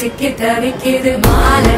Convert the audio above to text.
சிக்கி தவிக்குது மாலை